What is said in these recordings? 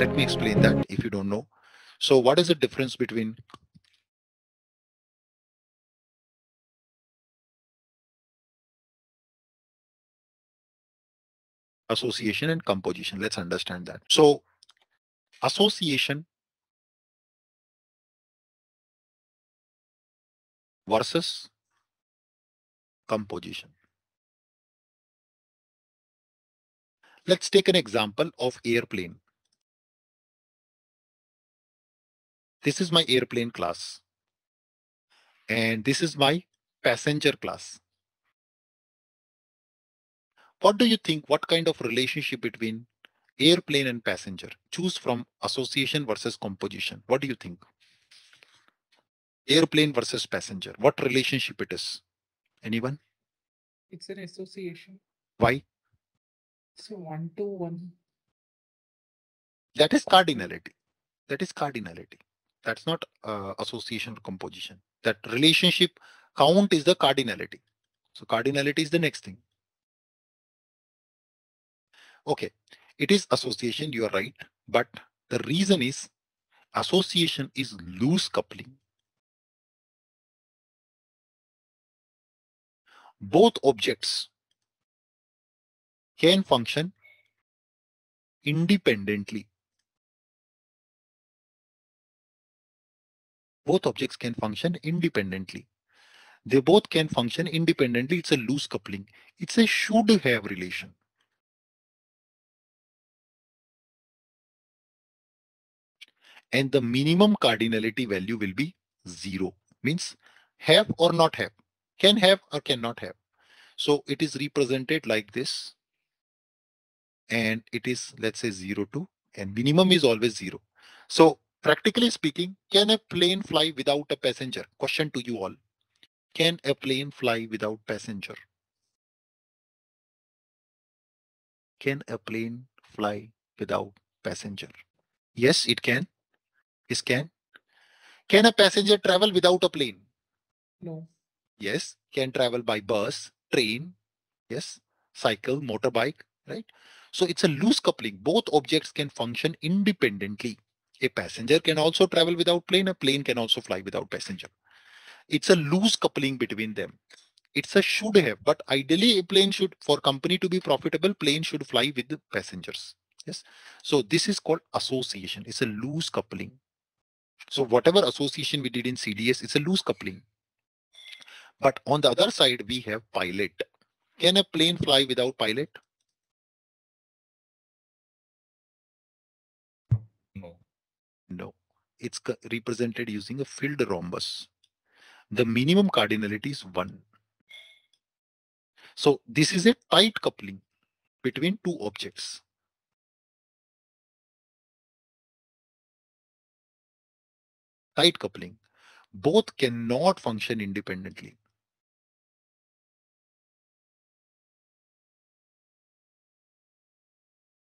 Let me explain that if you don't know. So what is the difference between association and composition? Let's understand that. So association versus composition. Let's take an example of airplane. This is my airplane class. And this is my passenger class. What do you think? What kind of relationship between airplane and passenger? Choose from association versus composition. What do you think? Airplane versus passenger. What relationship it is? Anyone? It's an association. Why? So one to one. That is cardinality. That is cardinality. That's not uh, association or composition. That relationship count is the cardinality. So cardinality is the next thing. Okay, it is association, you are right. But the reason is association is loose coupling. Both objects can function independently. Both objects can function independently. They both can function independently. It's a loose coupling. It's a should have relation. and the minimum cardinality value will be zero means have or not have can have or cannot have so it is represented like this and it is let's say 0 2 and minimum is always 0 so practically speaking can a plane fly without a passenger question to you all can a plane fly without passenger can a plane fly without passenger yes it can It can. Can a passenger travel without a plane? No. Yes. Can travel by bus, train, yes, cycle, motorbike, right? So it's a loose coupling. Both objects can function independently. A passenger can also travel without plane. A plane can also fly without passenger. It's a loose coupling between them. It's a should have, but ideally a plane should, for company to be profitable, plane should fly with the passengers. Yes. So this is called association. It's a loose coupling. So whatever association we did in CDS, it's a loose coupling. But on the other side, we have pilot. Can a plane fly without pilot? No. It's represented using a filled rhombus. The minimum cardinality is 1. So this is a tight coupling between two objects. tight coupling, both cannot function independently.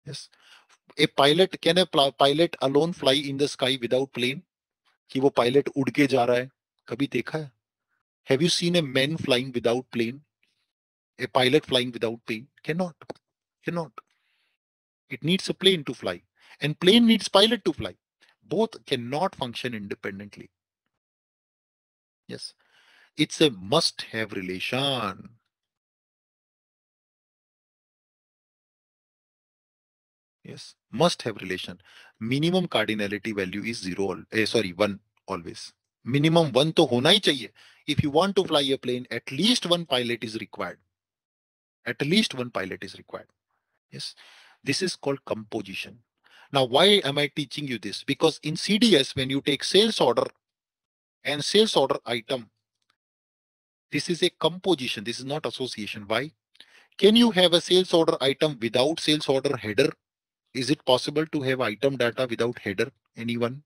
Yes. A pilot, can a pilot alone fly in the sky without plane? कि वो pilot उड़ के जा रहा है कभी देखा है Have you seen a man flying without plane? A pilot flying without plane? Cannot. Cannot. It needs a plane to fly. And plane needs pilot to fly both cannot function independently. Yes, it's a must have relation. Yes, must have relation. Minimum cardinality value is zero. Eh, sorry, one always. Minimum one to hona hi chahiye. If you want to fly a plane, at least one pilot is required. At least one pilot is required. Yes, this is called composition. Now, why am I teaching you this? Because in CDS, when you take sales order and sales order item, this is a composition. This is not association. Why? Can you have a sales order item without sales order header? Is it possible to have item data without header? Anyone?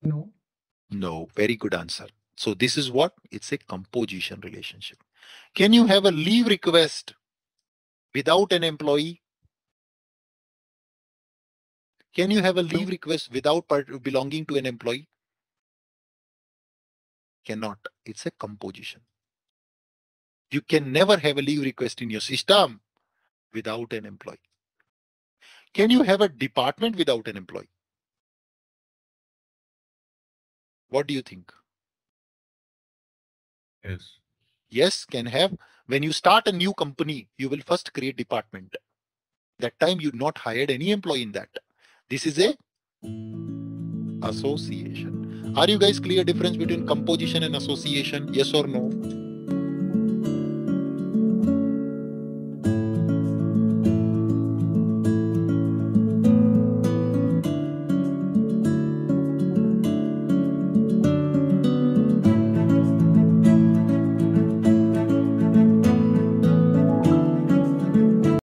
No. No. Very good answer. So this is what? It's a composition relationship. Can you have a leave request without an employee? Can you have a leave request without belonging to an employee? Cannot. It's a composition. You can never have a leave request in your system without an employee. Can you have a department without an employee? What do you think? Yes. Yes, can have. When you start a new company, you will first create department. That time you not hired any employee in that. This is a association. Are you guys clear difference between composition and association? Yes or no?